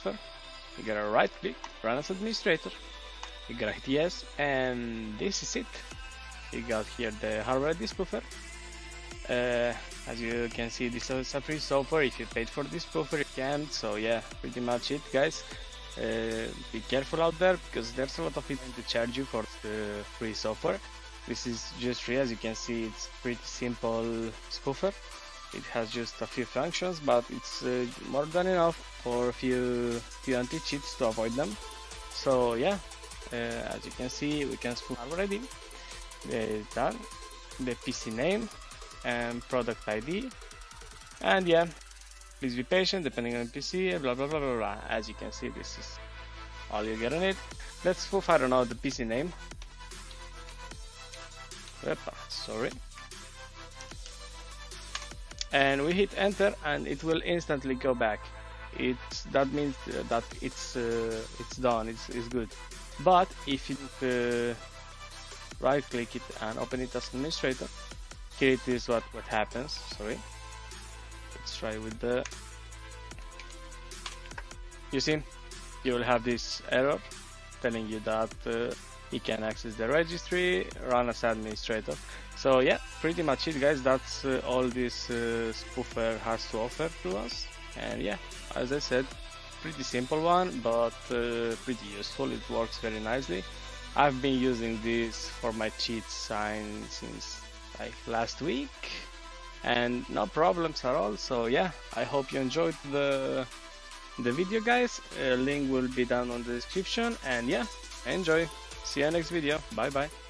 spoofer. You gotta right click, run as administrator. You gotta hit yes, and this is it. You got here the hardware spoofer. Uh, as you can see, this is a free software. If you paid for this spoofer, you can. So yeah, pretty much it, guys. Uh, be careful out there because there's a lot of people to charge you for the free software. This is just free, as you can see, it's pretty simple spoofer. It has just a few functions, but it's uh, more than enough for a few, few anti-cheats to avoid them. So yeah, uh, as you can see, we can spoof already. Done. The PC name and product ID. And yeah, please be patient depending on PC, blah blah blah blah blah. As you can see, this is all you're gonna need. Let's spoof, I don't know, the PC name. Sorry and we hit enter and it will instantly go back. It that means that it's uh, it's done. It's, it's good. But if you uh, right click it and open it as administrator here it is what what happens. Sorry. Let's try with the you see you will have this error telling you that uh, you can access the registry run as administrator so yeah, pretty much it guys, that's uh, all this uh, spoofer has to offer to us. And yeah, as I said, pretty simple one, but uh, pretty useful, it works very nicely. I've been using this for my cheat sign since like last week. And no problems at all. So yeah i hope you enjoyed the the video guys. Link will be down on the description. And yeah enjoy. See you next video. Bye bye